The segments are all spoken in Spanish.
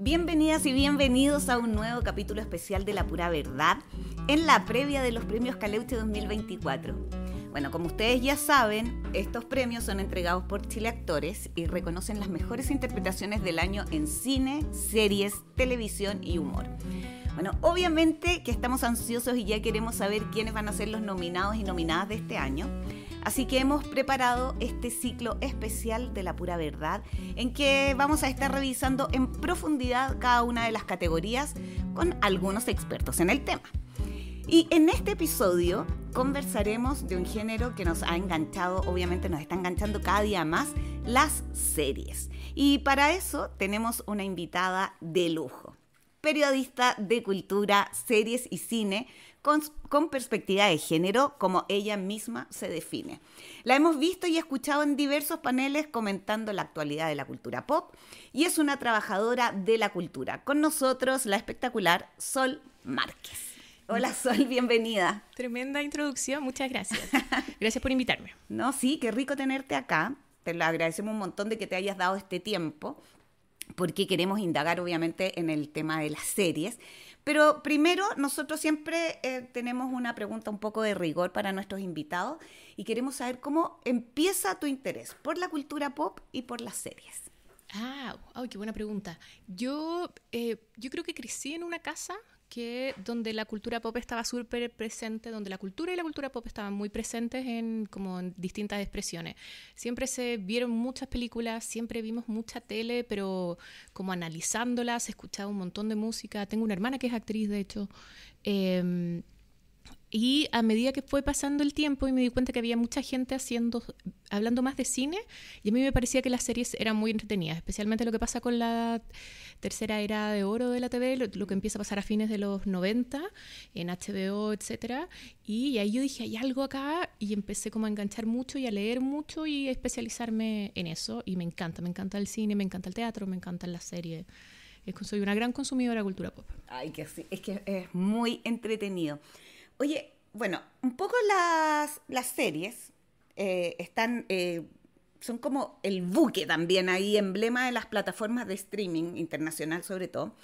Bienvenidas y bienvenidos a un nuevo capítulo especial de La Pura Verdad en la previa de los premios Caleuche 2024. Bueno, como ustedes ya saben, estos premios son entregados por Chile Actores y reconocen las mejores interpretaciones del año en cine, series, televisión y humor. Bueno, obviamente que estamos ansiosos y ya queremos saber quiénes van a ser los nominados y nominadas de este año. Así que hemos preparado este ciclo especial de la pura verdad en que vamos a estar revisando en profundidad cada una de las categorías con algunos expertos en el tema. Y en este episodio conversaremos de un género que nos ha enganchado, obviamente nos está enganchando cada día más, las series. Y para eso tenemos una invitada de lujo, periodista de cultura, series y cine, con, perspectiva de género, como ella misma se define. La hemos visto y escuchado en diversos paneles comentando la actualidad de la cultura pop y es una trabajadora de la cultura. Con nosotros la espectacular Sol Márquez. Hola Sol, bienvenida. Tremenda introducción, muchas gracias. Gracias por invitarme. No, sí, qué rico tenerte acá. Te lo agradecemos un montón de que te hayas dado este tiempo, porque queremos indagar obviamente en el tema de las series. Pero primero, nosotros siempre eh, tenemos una pregunta un poco de rigor para nuestros invitados y queremos saber cómo empieza tu interés por la cultura pop y por las series. Ah, qué buena pregunta. Yo, eh, yo creo que crecí en una casa que donde la cultura pop estaba súper presente, donde la cultura y la cultura pop estaban muy presentes en como en distintas expresiones. Siempre se vieron muchas películas, siempre vimos mucha tele, pero como analizándolas, escuchaba un montón de música. Tengo una hermana que es actriz, de hecho. Eh, y a medida que fue pasando el tiempo y me di cuenta que había mucha gente haciendo, hablando más de cine, y a mí me parecía que las series eran muy entretenidas, especialmente lo que pasa con la tercera era de oro de la TV, lo, que empieza a pasar a fines de los 90 en HBO, etcétera. Y, ahí yo dije, hay algo acá, y empecé como a enganchar mucho y a leer mucho y a especializarme en eso, y me encanta, me encanta el cine, me encanta el teatro, me encantan las series. Soy una gran consumidora de cultura pop. Ay, que sí, es que es muy entretenido. Oye, bueno, un poco las, las series eh, están, eh, son como el buque también ahí, emblema de las plataformas de streaming internacional sobre todo.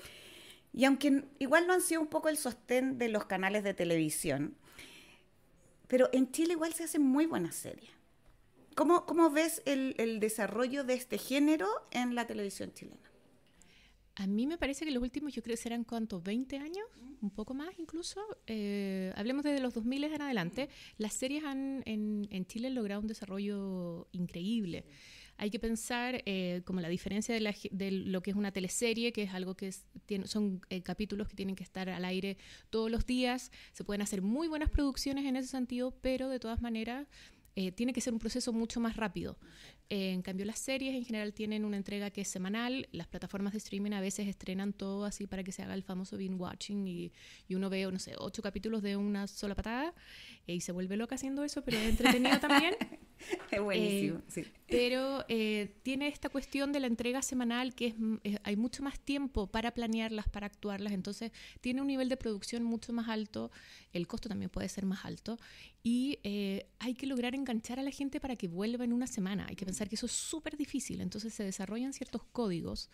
Y aunque igual no han sido un poco el sostén de los canales de televisión, pero en Chile igual se hacen muy buenas series. ¿Cómo, cómo ves el, el desarrollo de este género en la televisión chilena? A mí me parece que los últimos, yo creo que serán cuántos, 20 años, un poco más incluso. Eh, hablemos desde los 2000 en adelante. Las series han, en, en, Chile han logrado un desarrollo increíble. Hay que pensar eh, como la diferencia de, la, de, lo que es una teleserie, que es algo que tiene, son eh, capítulos que tienen que estar al aire todos los días. Se pueden hacer muy buenas producciones en ese sentido, pero de todas maneras eh, tiene que ser un proceso mucho más rápido. Eh, en cambio, las series en general tienen una entrega que es semanal. Las plataformas de streaming a veces estrenan todo así para que se haga el famoso binge watching y, y uno ve, no sé, ocho capítulos de una sola patada y se vuelve loca haciendo eso, pero es entretenido también. Es buenísimo, eh, sí. Pero eh, tiene esta cuestión de la entrega semanal que es, hay mucho más tiempo para planearlas, para actuarlas, entonces tiene un nivel de producción mucho más alto, el costo también puede ser más alto y eh, hay que lograr enganchar a la gente para que vuelva en una semana. Hay que pensar que eso es súper difícil, entonces se desarrollan ciertos códigos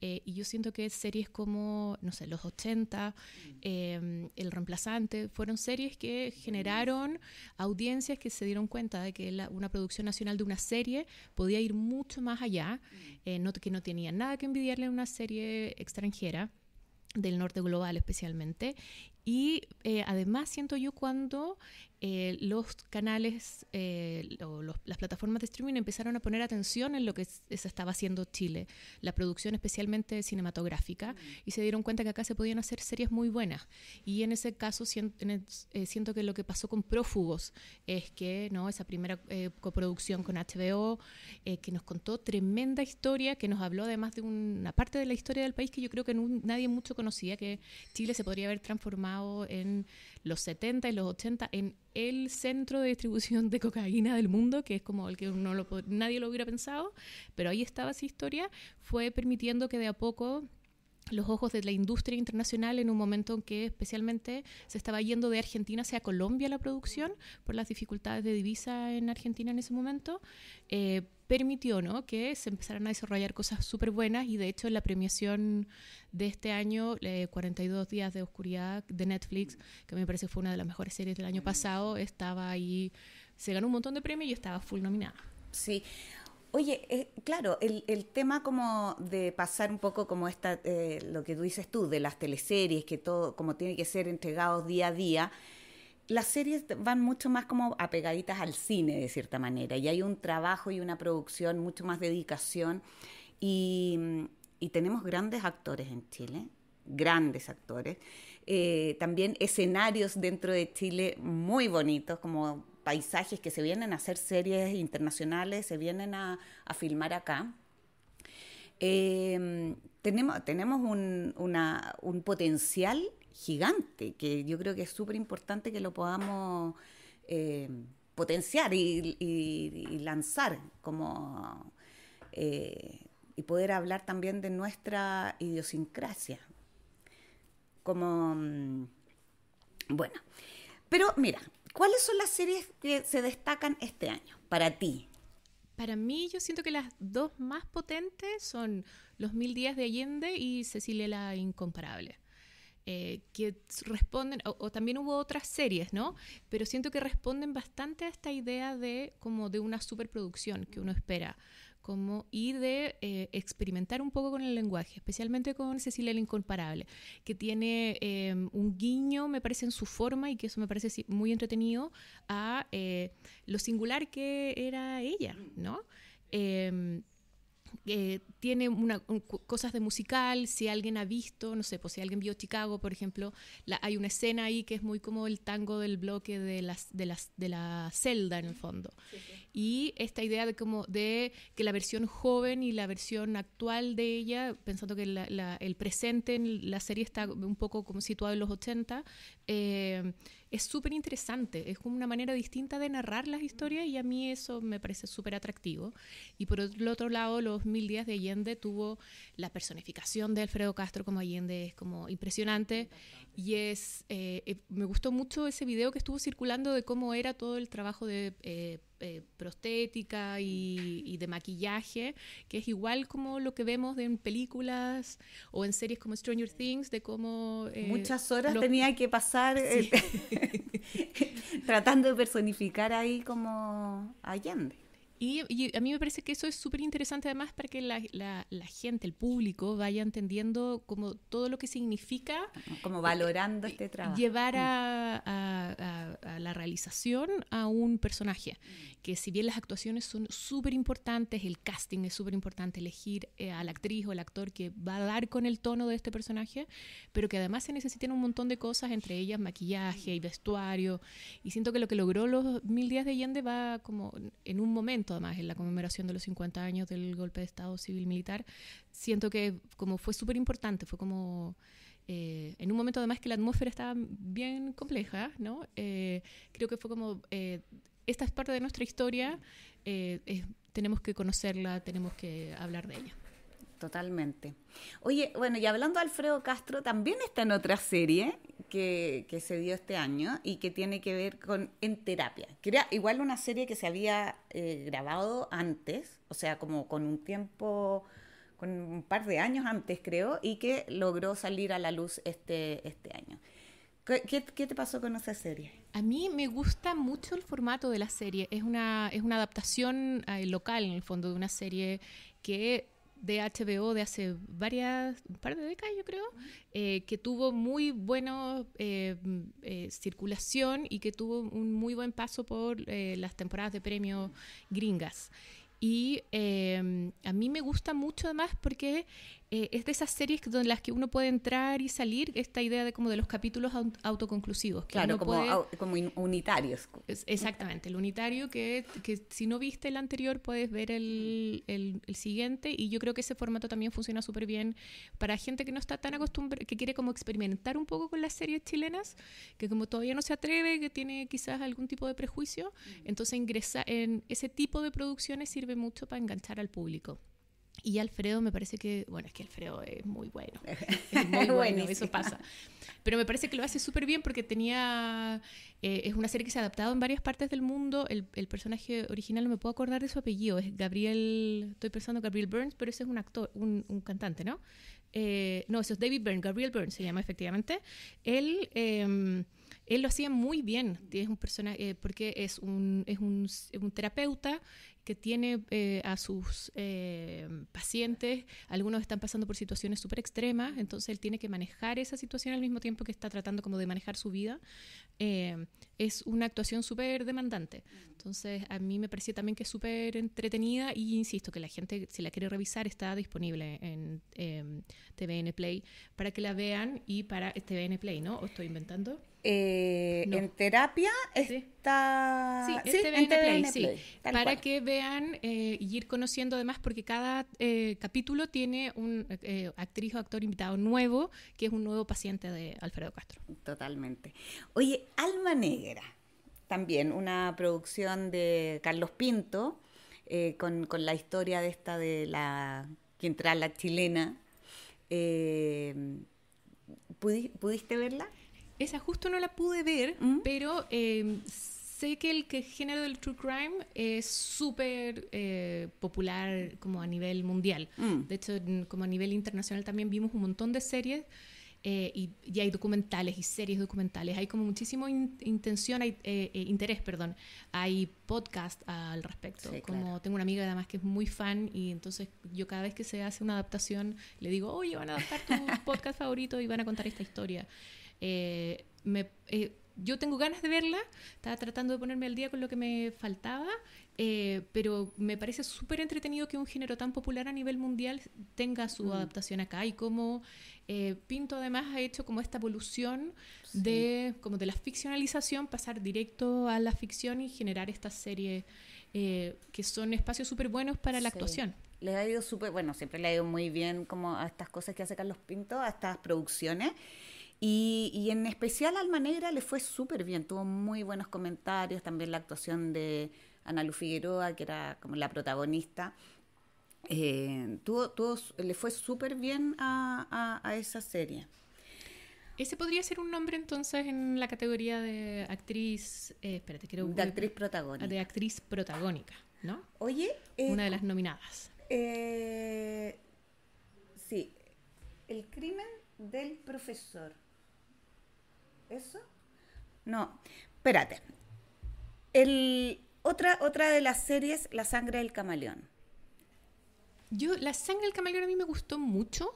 eh, y yo siento que series como, no sé, Los 80, em, El Reemplazante, fueron series que generaron audiencias que se dieron cuenta de que una producción nacional de una serie podía ir mucho más allá, eh, no, que no tenía nada que envidiarle a una serie extranjera del norte global especialmente. Y eh, además siento yo cuando eh, los canales eh, o las plataformas de streaming empezaron a poner atención en lo que se estaba haciendo Chile, la producción especialmente cinematográfica, y se dieron cuenta que acá se podían hacer series muy buenas. Y en ese caso siento, eh, siento que lo que pasó con Prófugos es que no esa primera coproducción con HBO, que nos contó tremenda historia, que nos habló además de una parte de la historia del país que yo creo que nadie mucho conocía, que Chile se podría haber transformado en los 70 y los 80 en el centro de distribución de cocaína del mundo, que es como el que uno lo, nadie lo hubiera pensado, pero ahí estaba esa historia, fue permitiendo que de a poco los ojos de la industria internacional en un momento en que especialmente se estaba yendo de Argentina hacia Colombia la producción por las dificultades de divisa en Argentina en ese momento, eh, permitió ¿no? que se empezaran a desarrollar cosas súper buenas y de hecho en la premiación de este año, 42 días de oscuridad de Netflix, que me parece fue una de las mejores series del año pasado, estaba ahí, se ganó un montón de premios y estaba full nominada. Sí. Oye, eh, claro, el, el, tema como de pasar un poco como esta, eh, lo que tú dices tú, de las teleseries, que todo como tiene que ser entregados día a día, las series van mucho más como apegaditas al cine, de cierta manera, y hay un trabajo y una producción, mucho más dedicación, y, tenemos grandes actores en Chile, grandes actores, eh, también escenarios dentro de Chile muy bonitos, como paisajes que se vienen a hacer series internacionales, se vienen a, filmar acá. Eh, tenemos tenemos un, un potencial gigante, que yo creo que es súper importante que lo podamos eh, potenciar y, lanzar como eh, y poder hablar también de nuestra idiosincrasia. Como mm, bueno, pero mira, ¿cuáles son las series que se destacan este año para ti? Para mí, yo siento que las dos más potentes son Los Mil Días de Allende y Cecilia la Incomparable. Eh, que responden, o, también hubo otras series, ¿no? Pero siento que responden bastante a esta idea de como de una superproducción que uno espera, como y de eh, experimentar un poco con el lenguaje, especialmente con Cecilia el Incomparable, que tiene em, un guiño, me parece, en su forma y que eso me parece muy entretenido a eh, lo singular que era ella, ¿no? Eh, tiene una, cosas de musical, si alguien ha visto, no sé, pues si alguien vio Chicago, por ejemplo, la, hay una escena ahí que es muy como el tango del bloque de, las, de, las, de la celda en el fondo. Y esta idea de como de que la versión joven y la versión actual de ella, pensando que el presente en la serie está un poco como situado en los 80, eh, es súper interesante, es como una manera distinta de narrar las historias y a mí eso me parece súper atractivo. Y por el otro lado, Los Mil Días de Allende tuvo la personificación de Alfredo Castro como Allende, es como impresionante. Y es, eh, eh, me gustó mucho ese video que estuvo circulando de cómo era todo el trabajo de eh, prostética y, de maquillaje, que es igual como lo que vemos en películas o en series como Stranger Things, de cómo... Muchas horas tenía que pasar tratando de personificar ahí como Allende. Y, a mí me parece que eso es súper interesante además para que la, la, gente, el público, vaya entendiendo como todo lo que significa. Como valorando eh, este trabajo. Llevar a, a, la realización a un personaje. Que si bien las actuaciones son súper importantes, el casting es súper importante, elegir eh, a la actriz o el actor que va a dar con el tono de este personaje, pero que además se necesitan un montón de cosas, entre ellas maquillaje y vestuario. Y siento que lo que logró los Mil Días de Allende va como en un momento además en la conmemoración de los 50 años del golpe de Estado civil militar, siento que como fue súper importante, fue como... Eh, en un momento además que la atmósfera estaba bien compleja, ¿no? Eh, creo que fue como, eh, esta es parte de nuestra historia, tenemos que conocerla, tenemos que hablar de ella. Totalmente. Oye, bueno, y hablando de Alfredo Castro, también está en otra serie que, se dio este año y que tiene que ver con En Terapia, que era igual una serie que se había grabado antes, o sea, como con un tiempo, con un par de años antes creo, y que logró salir a la luz este, este año. ¿Qué, qué, te pasó con esa serie? A mí me gusta mucho el formato de la serie. Es una, es una adaptación eh, local, en el fondo, de una serie que de HBO de hace varias, un par de décadas yo creo, eh, que tuvo muy buena eh, circulación y que tuvo un muy buen paso por las temporadas de premios gringas. Y a mí me gusta mucho además porque eh, es de esas series donde las que uno puede entrar y salir, esta idea de como de los capítulos autoconclusivos. claro, como, como unitarios. exactamente, el unitario que, que, si no viste el anterior puedes ver el, el, siguiente y yo creo que ese formato también funciona súper bien para gente que no está tan acostumbrada, que quiere como experimentar un poco con las series chilenas, que como todavía no se atreve, que tiene quizás algún tipo de prejuicio, entonces ingresa en ese tipo de producciones sirve mucho para enganchar al público. Y Alfredo me parece que, bueno, es que Alfredo es muy bueno. Es muy bueno, eso pasa. Pero me parece que lo hace súper bien porque tenía, eh, es una serie que se ha adaptado en varias partes del mundo. El, el, personaje original no me puedo acordar de su apellido, es Gabriel, estoy pensando Gabriel Burns, pero ese es un actor, un, un cantante, ¿no? Eh, no, eso es David Byrne, Gabriel Byrne se llama efectivamente. Él, eh, él lo hacía muy bien, es un personaje, eh, porque es un, es un, un terapeuta que tiene eh, a sus eh, pacientes, algunos están pasando por situaciones súper extremas, entonces él tiene que manejar esa situación al mismo tiempo que está tratando como de manejar su vida. Eh, es una actuación súper demandante. Entonces a mí me parecía también que es súper entretenida y insisto que la gente, si la quiere revisar, está disponible en TVN Play para que la vean y para TVN Play, ¿no? ¿O estoy inventando? Eh, En terapia está. Sí, sí en Play, sí. Para que vean eh, y ir conociendo además, porque cada eh, capítulo tiene un eh, actriz o actor invitado nuevo, que es un nuevo paciente de Alfredo Castro. Totalmente. Oye, Alma Negra, también una producción de Carlos Pinto, con, con, la historia de esta de la quien trae la chilena. ¿Pudiste verla? Esa justo no la pude ver, ¿Mm? pero eh, sé que el que género del true crime es súper eh, popular como a nivel mundial. Mm. De hecho, como a nivel internacional también vimos un montón de series eh, y, y, hay documentales y series documentales. Hay como muchísimo intención, hay, interés, perdón. Hay podcast al respecto. como tengo una amiga además que es muy fan y entonces yo cada vez que se hace una adaptación le digo, oye, van a adaptar tu podcast favorito y van a contar esta historia. Eh, me, eh, yo tengo ganas de verla, estaba tratando de ponerme al día con lo que me faltaba, eh, pero me parece súper entretenido que un género tan popular a nivel mundial tenga su mm. adaptación acá y como Pinto además ha hecho como esta evolución de, como de la ficcionalización, pasar directo a la ficción y generar estas series que son espacios súper buenos para la actuación. Le ha ido súper, bueno, siempre le ha ido muy bien como a estas cosas que hace Carlos Pinto, a estas producciones. Y, en especial Alma Negra le fue súper bien, tuvo muy buenos comentarios, también la actuación de Ana Lu Figueroa, que era como la protagonista. Eh, tuvo, le fue súper bien a, esa serie. Ese podría ser un nombre entonces en la categoría de actriz, eh, espérate, quiero... De actriz protagónica. De actriz protagónica, ¿no? Oye... Eh, Una de las nominadas. sí, El crimen del profesor. ¿Eso? No, espérate. El, otra, otra de las series, La sangre del camaleón. Yo, La sangre del camaleón a mí me gustó mucho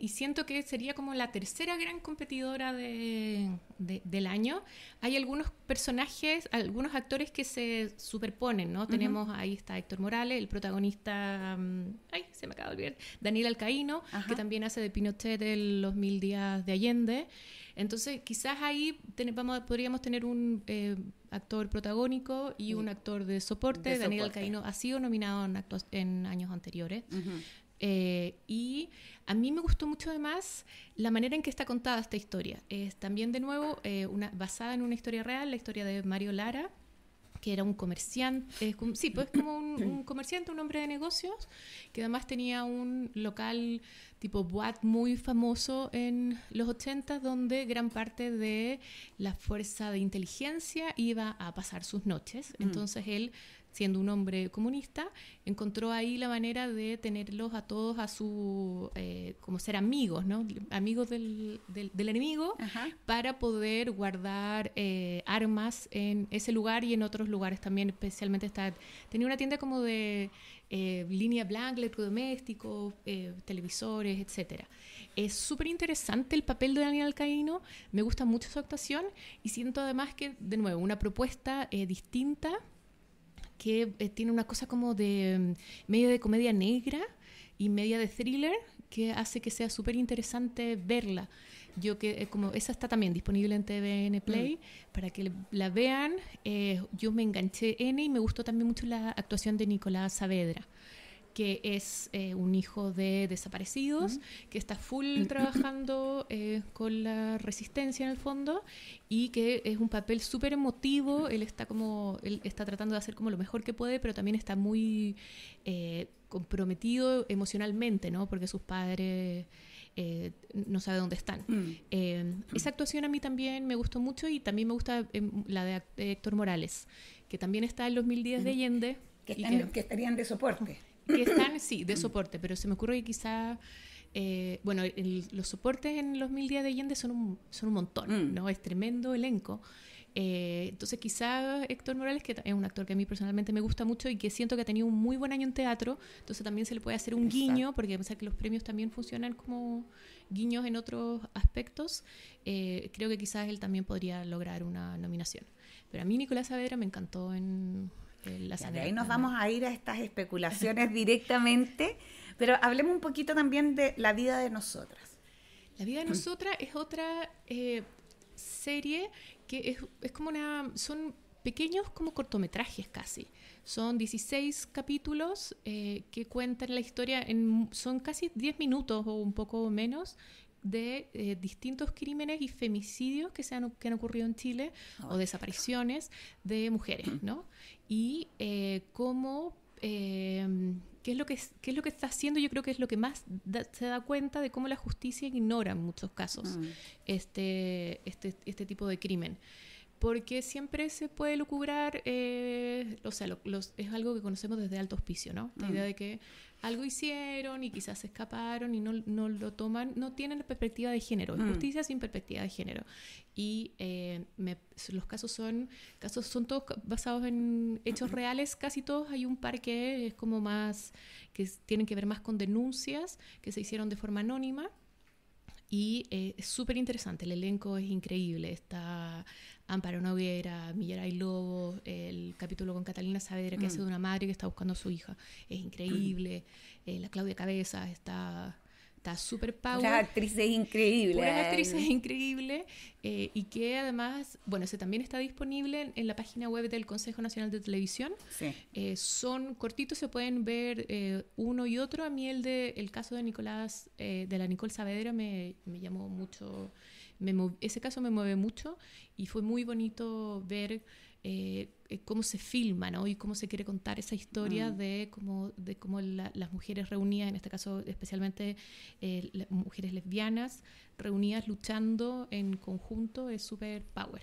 y siento que sería como la tercera gran competidora de, del año. Hay algunos personajes, algunos actores que se superponen, ¿no? Tenemos, ahí está Héctor Morales, el protagonista, mm, ay, se me acaba de olvidar, Daniel Alcaíno, que también hace de Pinochet de los mil días de Allende. Entonces, quizás ahí podríamos tener un eh, actor protagónico y un actor de soporte. Daniel Alcaíno ha sido nominado en, en años anteriores. Eh, y a mí me gustó mucho además la manera en que está contada esta historia. Es también de nuevo eh, una, basada en una historia real, la historia de Mario Lara, que era un comerciante, sí, pues como un, comerciante, un hombre de negocios, que además tenía un local tipo Boat muy famoso en los 80, donde gran parte de la fuerza de inteligencia iba a pasar sus noches. Mm. Entonces él siendo un hombre comunista, encontró ahí la manera de tenerlos a todos a su, eh, como ser amigos, ¿no? Amigos del, del, enemigo, para poder guardar eh, armas en ese lugar y en otros lugares también, especialmente está, tenía una tienda como de eh, línea blanca, electrodomésticos, televisores, etcétera. Es súper interesante el papel de Daniel Alcaíno, me gusta mucho su actuación y siento además que, de nuevo, una propuesta distinta que eh, tiene una cosa como de mm, medio de comedia negra y media de thriller que hace que sea súper interesante verla. Yo que eh, como esa está también disponible en TVN Play mm. para que la vean. Eh, yo me enganché en y me gustó también mucho la actuación de Nicolás Saavedra que es eh, un hijo de desaparecidos, que está full trabajando eh, con la resistencia en el fondo y que es un papel súper emotivo, él está como, él está tratando de hacer como lo mejor que puede, pero también está muy... Eh, comprometido emocionalmente, ¿no? Porque sus padres eh, no sabe dónde están. Mm. Eh, esa actuación a mí también me gustó mucho y también me gusta em, la de, Héctor Morales, que también está en los mil días de Allende. Que, estarían de soporte. Que están, sí, de soporte, pero se me ocurre que quizá... Eh, bueno, los soportes en los mil días de Allende son un, son un montón, mm. ¿no? Es tremendo elenco. Eh, entonces quizá Héctor Morales, que es un actor que a mí personalmente me gusta mucho y que siento que ha tenido un muy buen año en teatro, entonces también se le puede hacer un guiño, porque a pesar que los premios también funcionan como guiños en otros aspectos, eh, creo que quizás él también podría lograr una nominación. Pero a mí Nicolás Saavedra me encantó en, la y ahí nos vamos a ir a estas especulaciones directamente, pero hablemos un poquito también de la vida de nosotras. La vida de nosotras es otra eh, serie que es, es como una... son pequeños como cortometrajes casi. Son 16 capítulos eh, que cuentan la historia, en, son casi 10 minutos o un poco menos de eh, distintos crímenes y femicidios que, se han, que han ocurrido en Chile o desapariciones de mujeres, ¿no? Y eh, cómo, qué, es lo que, qué es lo que está haciendo, yo creo que es lo que más se da cuenta de cómo la justicia ignora en muchos casos mm. este, este, este tipo de crimen porque siempre se puede lucubrar, eh, o sea, es algo que conocemos desde alto hospicio, ¿no? La idea mm. de que algo hicieron y quizás se escaparon y no, no lo toman, no tienen perspectiva de género, mm. justicia sin perspectiva de género. Y eh, los casos son, casos son todos basados en hechos reales, casi todos hay un par que es como más, que tienen que ver más con denuncias que se hicieron de forma anónima. Y eh, es súper interesante, el elenco es increíble, está Amparo Noguera, Millaray Lobo, capítulo con Catalina Saavedra que hace de mm. una madre que está buscando a su hija. Es increíble. Eh, la Claudia Cabeza está está súper power. Las actrices increíbles. Las actrices increíbles. Eh, y que además, bueno, ese también está disponible en, la página web del Consejo Nacional de Televisión. Sí. Eh, son cortitos, se pueden ver uno y otro. A mí el, de, el caso de Nicolás, de la Nicole Saavedra me, me llamó mucho ese caso me mueve mucho y fue muy bonito ver eh, eh, cómo se filma ¿no? y cómo se quiere contar esa historia mm. de cómo, de cómo las mujeres reunidas, en este caso especialmente eh, las mujeres lesbianas, reunidas luchando en conjunto, es súper power.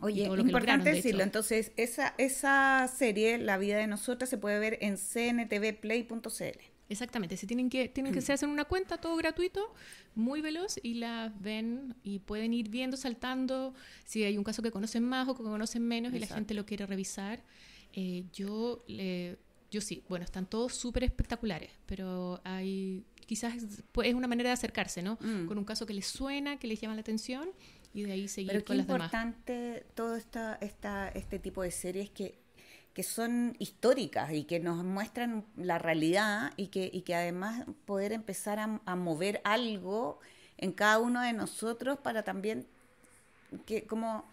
Oye, importante decirlo. Entonces, esa, esa serie, La vida de nosotras, se puede ver en cntvplay.cl. Exactamente, se tienen que, tienen que se hacen una cuenta, todo gratuito, muy veloz, y la ven y pueden ir viendo, saltando, si hay un caso que conocen más o que conocen menos y la gente lo quiere revisar. Eh, yo, yo sí, bueno, están todos súper espectaculares, pero hay quizás es una manera de acercarse, ¿no? Mm. Con un caso que les suena, que les llama la atención y de ahí seguir con las demás. Es importante todo esta, esta, este tipo de series que que son históricas y que nos muestran la realidad y que, y que además poder empezar a, mover algo en cada uno de nosotros para también que como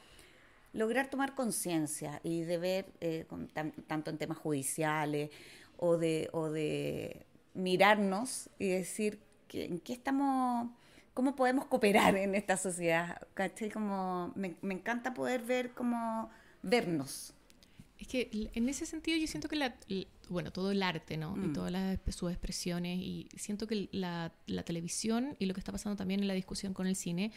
lograr tomar conciencia y de ver eh, tanto en temas judiciales o de, o de mirarnos y decir que, en qué estamos, cómo podemos cooperar en esta sociedad. Como me, me encanta poder ver cómo vernos es que en ese sentido yo siento que la, bueno, todo el arte, ¿no? Y mm. todas las, sus expresiones. Y siento que la, la, televisión y lo que está pasando también en la discusión con el cine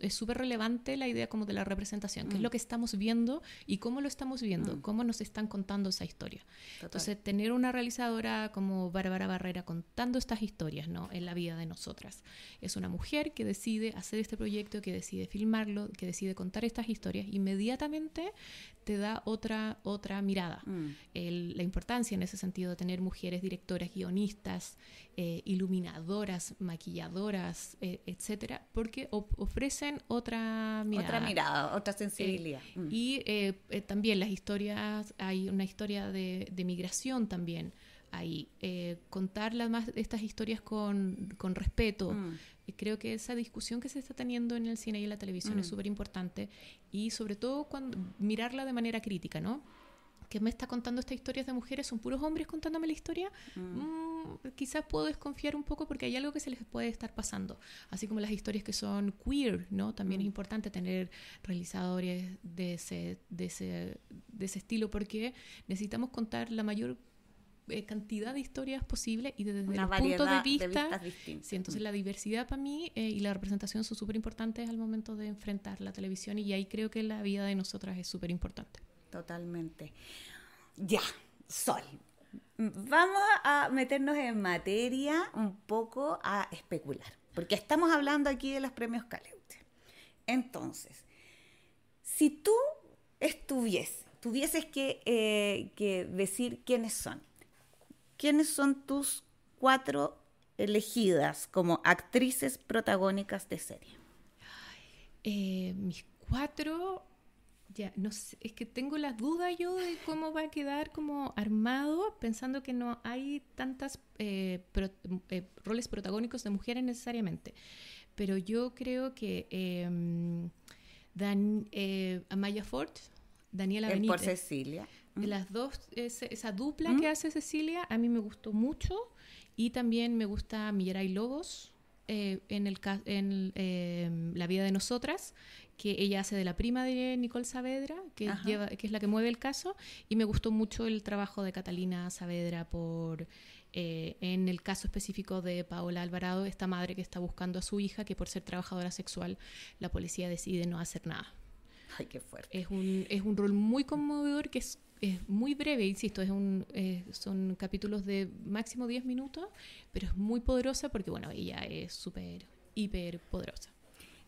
es súper relevante la idea como de la representación, que es mm. lo que estamos viendo y cómo lo estamos viendo, mm. cómo nos están contando esa historia. Entonces, tener una realizadora como Bárbara Barrera contando estas historias, ¿no? En la vida de nosotras. Es una mujer que decide hacer este proyecto, que decide filmarlo, que decide contar estas historias. Inmediatamente te da otra, otra mirada. la importancia en ese sentido tener mujeres directoras, guionistas, eh, iluminadoras, maquilladoras, eh, etcétera, porque ofrecen otra mirada. Otra mirada, otra sensibilidad. Eh, mm. Y también las historias, hay una historia de, migración también ahí. contar más estas historias con, con respeto. Mm. Creo que esa discusión que se está teniendo en el cine y en la televisión es mm. súper importante y sobre todo cuando mirarla de manera crítica, ¿no? Que me está contando esta historia de mujeres, son puros hombres contándome la historia, mm. Mm, quizás puedo desconfiar un poco porque hay algo que se les puede estar pasando. Así como las historias que son queer, ¿no? También es mm. importante tener realizadores de ese, de ese, de ese estilo porque necesitamos contar la mayor eh, cantidad de historias posibles y desde el punto de vista. sí, entonces la diversidad para mí eh, y la representación son súper importantes al momento de enfrentar la televisión y ahí creo que la vida de nosotras es súper importante. Totalmente. Ya, Sol. Vamos a meternos en materia un poco a especular, porque estamos hablando aquí de los premios Caleute. Entonces, si tú estuvieses, tuvieses que, eh, que decir quiénes son, ¿quiénes son tus cuatro elegidas como actrices protagónicas de serie? Eh, mis cuatro, ya, no sé, es que tengo las dudas yo de cómo va a quedar como armado, pensando que no hay tantas eh, roles protagónicos de mujeres necesariamente. Pero yo creo que em, Dan, Amaya Ford, Daniela Benítez. Por Cecilia. Las dos, esa dupla que hace Cecilia, a mí me gustó mucho. Y también me gusta Mirai Lobos eh, en, el, en La vida de nosotras, que ella hace de la prima de Nicole Saavedra, que, lleva, que es la que mueve el caso. Y me gustó mucho el trabajo de Catalina Saavedra por... Eh, en el caso específico de Paola Alvarado, esta madre que está buscando a su hija, que por ser trabajadora sexual la policía decide no hacer nada. Ay, qué fuerte. Es un, es un rol muy conmovedor que es, es muy breve, insisto, es un, son capítulos de máximo 10 minutos, pero es muy poderosa porque, bueno, ella es súper, hiper poderosa.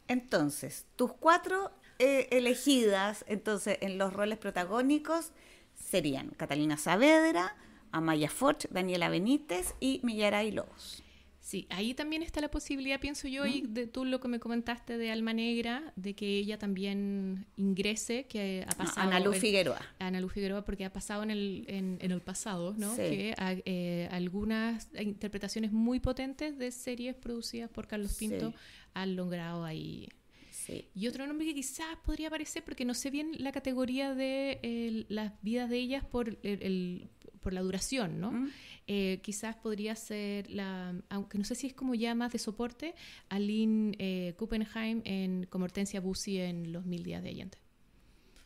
Entonces, tus cuatro eh, elegidas entonces en los roles protagónicos serían Catalina Saavedra, Amaya Forch, Daniela Benítez y Millaray Lobos. Sí, ahí también está la posibilidad, pienso yo, y de tú lo que me comentaste de Alma Negra, de que ella también ingrese, que ha pasado... Ana Luz Figueroa. Ana Luz Figueroa, porque ha pasado en el, en, el pasado, ¿no? Que eh, algunas interpretaciones muy potentes de series producidas por Carlos Pinto han logrado ahí... Sí. Y otro nombre que quizás podría aparecer, porque no sé bien la categoría de las vidas de ellas por el, por la duración, ¿no? Eh, quizás podría ser, la, aunque no sé si es como ya más de soporte, Aline eh, Kuppenheim en, como Hortensia Bussi en Los Mil Días de Allende.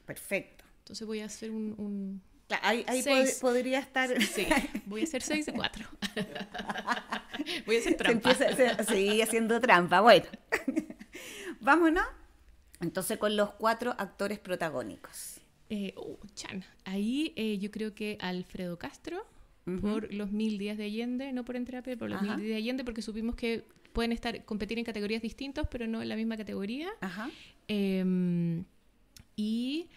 Perfecto. Entonces voy a hacer un... ahí, podría estar... Sí, voy a hacer seis de cuatro. voy a hacer trampa. sí, haciendo trampa. Bueno, vámonos entonces con los cuatro actores protagónicos. Eh, oh, Chan, ahí eh, yo creo que Alfredo Castro, por los mil días de Allende, no por Enterapia, por los mil días de Allende, porque supimos que pueden estar competir en categorías distintas, pero no en la misma categoría. Em, y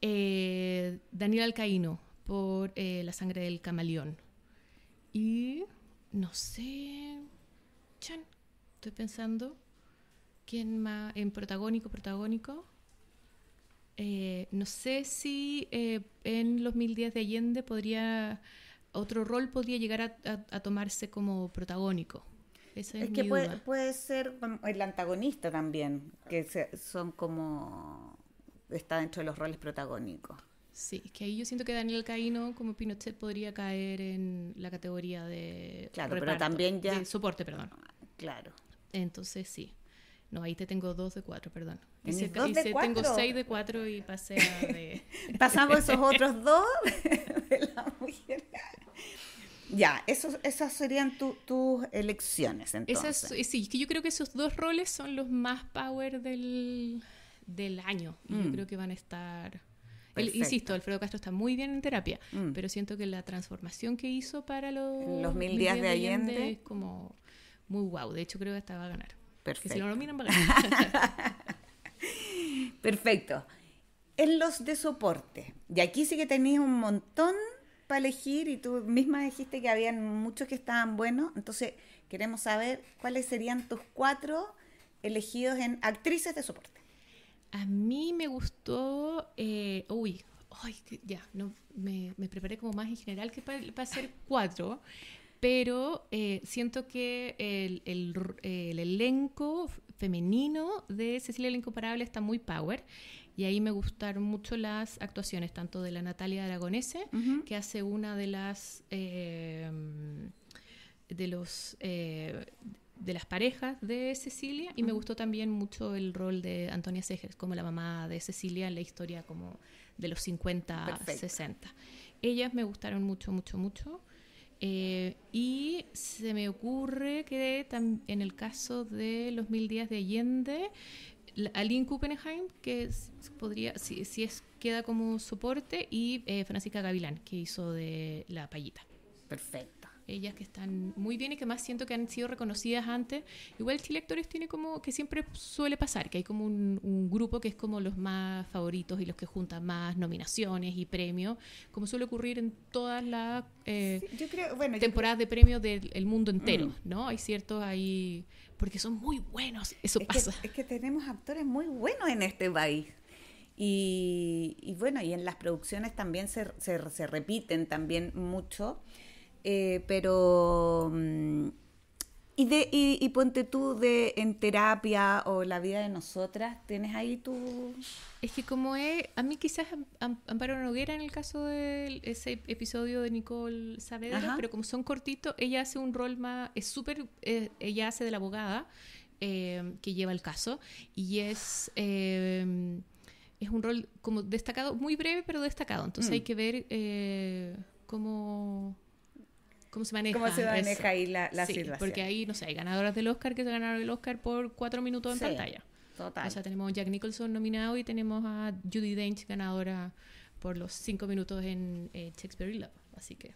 eh, Daniel Alcaíno por eh, La sangre del camaleón. Y no sé, Chan, estoy pensando, ¿quién más en protagónico, protagónico? Eh, no sé si en los mil días de Allende podría otro rol podría llegar a, tomarse como protagónico. es, que puede, ser el antagonista también, que son como está dentro de los roles protagónicos. Sí, es que ahí yo siento que Daniel Caíno como Pinochet podría caer en la categoría de claro, pero también ya soporte, perdón. Claro. Entonces sí. No, ahí te tengo dos de cuatro, perdón. Hice, dos de cuatro? Tengo seis de cuatro y pasé a de... Pasamos esos otros dos de la mujer. Ya, esos, esas serían tus elecciones, entonces. Esas, sí, que yo creo que esos dos roles son los más power del, del año. Y yo mm. creo que van a estar... insisto, Alfredo Castro está muy bien en terapia, mm. pero siento que la transformación que hizo para los, los mil días, de Allende, es como muy guau. De hecho, creo que hasta va a ganar. Perfecto. Que si lo nominan, va a ganar. Perfecto. En los de soporte, y aquí sí que tenéis un montón para elegir y tú misma dijiste que habían muchos que estaban buenos, entonces queremos saber cuáles serían tus cuatro elegidos en actrices de soporte. A mí me gustó, eh, uy, ay, ya, no, me, preparé como más en general que para, hacer cuatro, pero eh, siento que el, el, elenco femenino de Cecilia el Incomparable está muy power y ahí me gustaron mucho las actuaciones, tanto de la Natalia Aragonese, que hace una de las eh, de los eh, de las parejas de Cecilia, y me gustó también mucho el rol de Antonia Seges como la mamá de Cecilia en la historia como de los 50, 60. Ellas me gustaron mucho, mucho, mucho. Eh, y se me ocurre que en el caso de los mil días de Allende, Aline Kuppenheim, que podría, si, si, es, queda como soporte, y eh, Francisca Gavilán, que hizo de La Payita. Perfecto ellas que están muy bien y que más siento que han sido reconocidas antes. Igual Chile Actores tiene como que siempre suele pasar, que hay como un, grupo que es como los más favoritos y los que juntan más nominaciones y premios, como suele ocurrir en todas las eh, temporadas de premios del mundo entero, mm. ¿no? Hay ciertos ahí, porque son muy buenos, eso pasa. es que tenemos actores muy buenos en este país. Y, bueno, y en las producciones también se, se, se repiten también mucho. Eh, pero... Mm, y, de, y, ponte tú de en terapia o la vida de nosotras, ¿tienes ahí tu...? Es que como es, a mí quizás Amparo Noguera en el caso de ese episodio de Nicole Saavedra, pero como son cortitos, ella hace un rol más, es súper, eh, ella hace de la abogada eh, que lleva el caso y es... es un rol como destacado, muy breve, pero destacado. Entonces hay mm. que ver cómo cómo se maneja. Cómo se maneja ahí la, la sí, Porque ahí, no sé, hay ganadoras del Oscar que se ganaron el Oscar por cuatro minutos en pantalla. Total. O sea, tenemos a Jack Nicholson nominado y tenemos a Judy Dench ganadora por los cinco minutos en eh, Shakespeare in Love. Así que.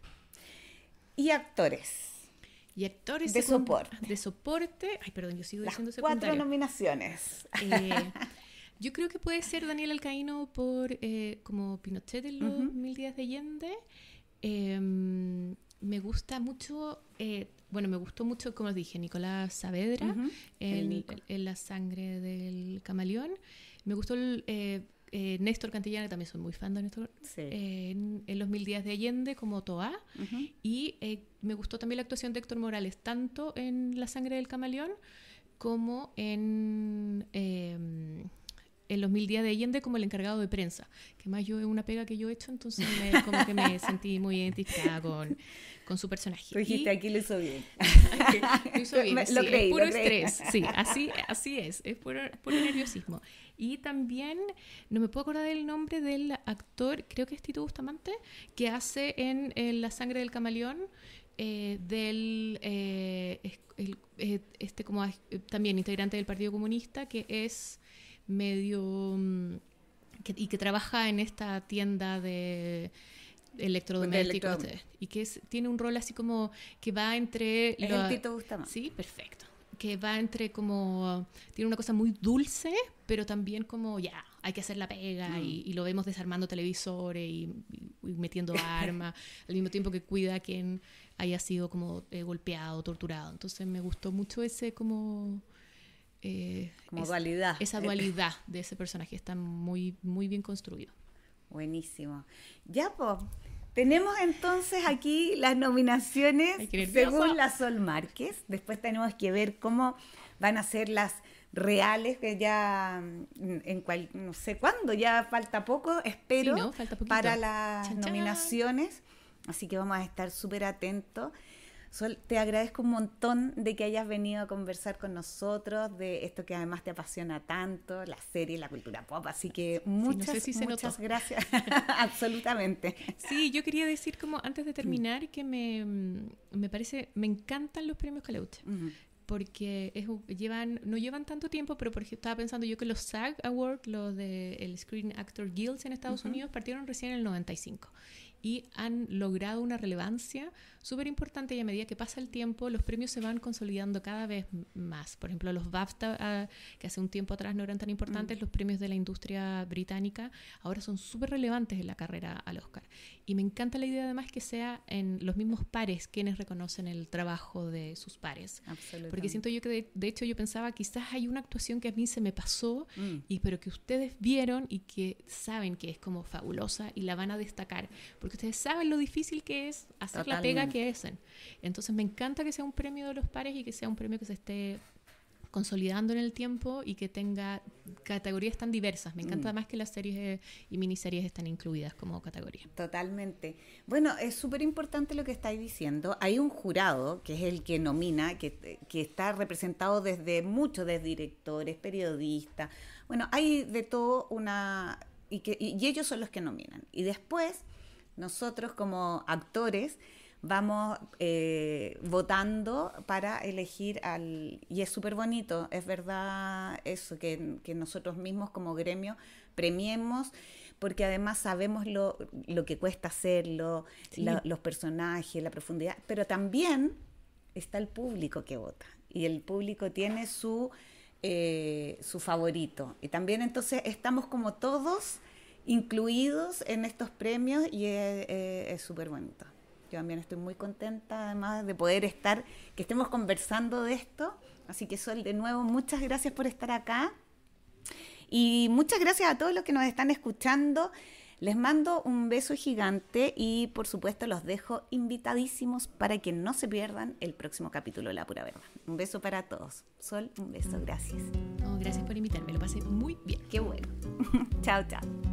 Y actores. Y actores de soporte. De soporte. Ay, perdón, yo sigo diciendo Cuatro nominaciones. Eh, yo creo que puede ser Daniel Alcaíno por eh, como Pinochet en los Mil Días de Allende. Em, me gusta mucho, eh, bueno, me gustó mucho, como dije, Nicolás Saavedra en, La sangre del camaleón. Me gustó el, eh, eh, Néstor Cantillana, también soy muy fan de Néstor, en, Los Mil Días de Allende como Toa. Y me gustó también la actuación de Héctor Morales, tanto en La sangre del camaleón como en em, en los mil días de Allende como el encargado de prensa, que más yo es una pega que yo he hecho, entonces como que me sentí muy identificada con, con su personaje. Tú dijiste, aquí lo hizo bien. lo hizo bien, sí, es puro estrés, sí, así, así es, es puro, nerviosismo. Y también, no me puedo acordar del nombre del actor, creo que es Tito Bustamante, que hace en, La sangre del camaleón, eh, del eh, eh, este como también integrante del Partido Comunista que es medio... Mm, y que trabaja en esta tienda de electrodomésticos y que tiene un rol así como que va entre... ¿Es el Tito Bustamante? Sí, perfecto. Que va entre como... Tiene una cosa muy dulce, pero también como ya, hay que hacer la pega y, mm. lo vemos desarmando televisores y, metiendo armas, al mismo tiempo que cuida a quien haya sido como eh, golpeado, torturado. Entonces me gustó mucho ese como eh, Como dualidad. Esa dualidad de ese personaje está muy, muy bien construido. Buenísimo. Ya, pues, tenemos entonces aquí las nominaciones según la Sol Márquez. Después tenemos que ver cómo van a ser las reales, que ya mm, en cual, no sé cuándo, ya falta poco, espero, para las nominaciones. Así que vamos a estar súper atentos. Sol, te agradezco un montón de que hayas venido a conversar con nosotros de esto que además te apasiona tanto, la serie, la cultura pop. Así que muchas, muchas gracias. Absolutamente. Sí, yo quería decir como antes de terminar que me, me parece, me encantan los premios Caleuche. porque llevan, no llevan tanto tiempo, pero por ejemplo, estaba pensando yo que los SAG Awards, los del Screen Actor Guilds en Estados Unidos, partieron recién en el 95 y han logrado una relevancia súper importante y a medida que pasa el tiempo los premios se van consolidando cada vez más. Por ejemplo, los BAFTA, ah, que hace un tiempo atrás no eran tan importantes, mm. los premios de la industria británica, ahora son súper relevantes en la carrera al Oscar. Y me encanta la idea además que sea en los mismos pares quienes reconocen el trabajo de sus pares. Porque siento yo que de, hecho yo pensaba quizás hay una actuación que a mí se me pasó, mm. y, pero que ustedes vieron y que saben que es como fabulosa y la van a destacar. Porque ustedes saben lo difícil que es hacer la pega Entonces me encanta que sea un premio de los pares y que sea un premio que se esté consolidando en el tiempo y que tenga categorías tan diversas. Me encanta mm. más que las series y miniseries están incluidas como categoría. Totalmente. Bueno, es súper importante lo que estáis diciendo. Hay un jurado que es el que nomina, que, que está representado desde muchos, desde directores, periodistas. Bueno, hay de todo una... Y, que, y ellos son los que nominan. Y después nosotros como actores vamos eh, votando para elegir al... Y es súper bonito, es verdad eso, que, nosotros mismos como gremio premiemos, porque además sabemos lo, que cuesta hacerlo, los personajes, la profundidad, pero también está el público que vota, y el público tiene su, eh, su favorito. Y también entonces estamos como todos incluidos en estos premios y es súper bonito. Yo también estoy muy contenta, además de poder estar, que estemos conversando de esto. Así que Sol, de nuevo, muchas gracias por estar acá. Y muchas gracias a todos los que nos están escuchando. Les mando un beso gigante y por supuesto los dejo invitadísimos para que no se pierdan el próximo capítulo de La Pura Verdad. Un beso para todos. Sol, un beso, gracias. gracias por invitarme, lo pasé muy bien. Qué bueno. chao, chao.